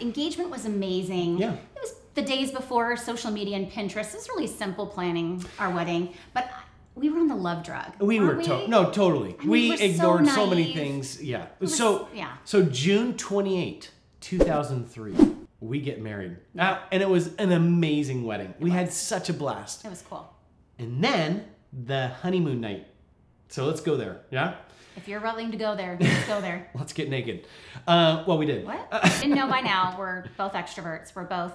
engagement was amazing. Yeah. It was the days before social media and Pinterest. It was really simple planning our wedding, but we were on the love drug. We were to- no totally. mean, we so ignored so, many things. Yeah. was- so yeah. So June 28, 2003, we get married. Uh, and it was an amazing wedding. we had such a blast. It was cool. And then the honeymoon night. So let's go there. Yeah? If you're willing to go there, let's go there. Let's get naked. Uh, well, we did. What? Didn't know by now. We're both extroverts. We're both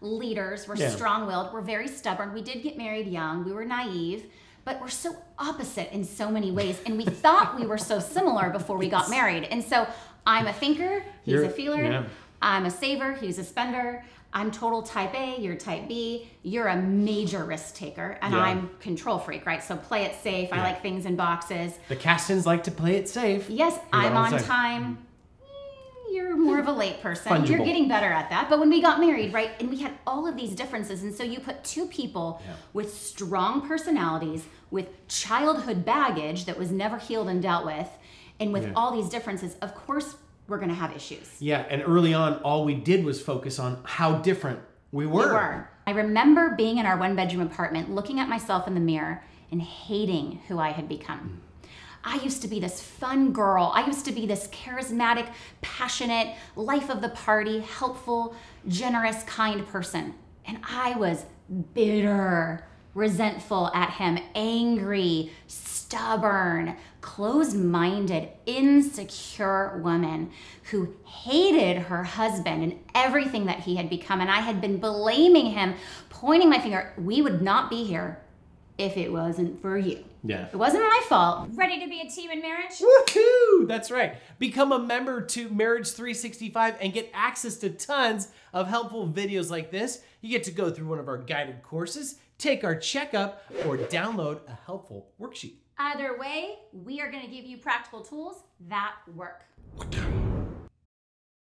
leaders. We're Yeah. strong-willed. We're very stubborn. We did get married young. We were naive, but we're so opposite in so many ways. And we thought we were so similar before we got married. And so I'm a thinker. He's You're- a feeler. yeah. I'm a saver. He's a spender. I'm total type A. You're type B. You're a major risk taker, and Yeah. I'm control freak, right? So play it safe. I like things in boxes. The Castons like to play it safe. Yes, I'm on the time. Mm, You're more of a late person. Fungible. You're getting better at that. But when we got married, right, and we had all of these differences, and so you put two people Yeah. with strong personalities, with childhood baggage that was never healed and dealt with, and with Yeah. all these differences, of course we're gonna have issues. Yeah, and early on, all we did was focus on how different we were. We were. I remember being in our one bedroom apartment, looking at myself in the mirror and hating who I had become. I used to be this fun girl. I used to be this charismatic, passionate, life of the party, helpful, generous, kind person. And I was bitter, resentful at him, angry, stubborn, closed minded, insecure woman who hated her husband and everything that he had become. And I had been blaming him, pointing my finger. We would not be here if it wasn't for you. Yeah. It wasn't my fault. Ready to be a team in marriage? Woohoo! That's right. Become a member to Marriage 365 and get access to tons of helpful videos like this. You get to go through one of our guided courses, take our checkup, or download a helpful worksheet. Either way, we are going to give you practical tools that work.